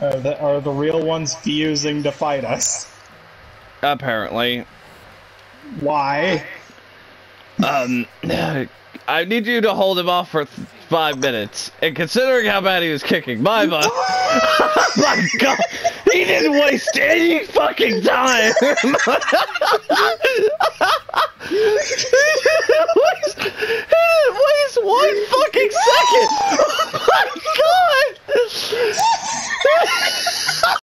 Uh, are the, are the real ones fusing to fight us? Apparently. Why? Um, I need you to hold him off for five minutes. And considering how bad he was kicking my butt, my god, he didn't waste any fucking time. he didn't waste, he didn't waste one fucking second.